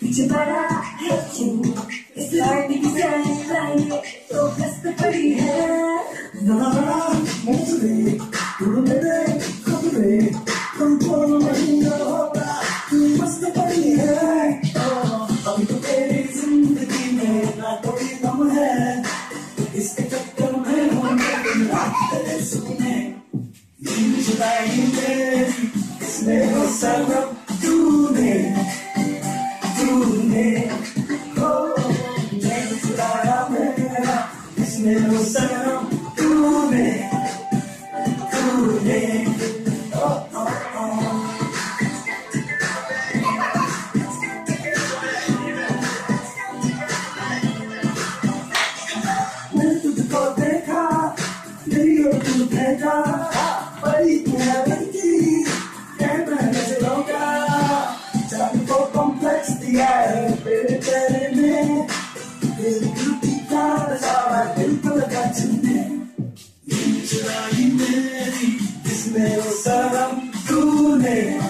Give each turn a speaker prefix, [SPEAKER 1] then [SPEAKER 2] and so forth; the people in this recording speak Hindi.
[SPEAKER 1] पीछे पड़ा है क्यों इस लाइन की लाइन तो कष्टपड़ी है
[SPEAKER 2] मोसरे तू मेरे खबरे तुमको नहीं होगा तू मस्त पड़ी है अभी तो तेरी ज़िंदगी में ना कोई गम है इसके चक्कर में होने रात तेरे सुने नींद जुदाई में इसमें वो सबब मेरी ओर तू भेजा बड़ी तू है लड़की है मैं नज़रों का जान को कॉम्प्लेक्स दिया है तेरे चेहरे में तेरी ब्यूटी का नज़ारा दिल को लगा चुनने नींद चुराई मेरी इसमें वो शर्म तूने तूने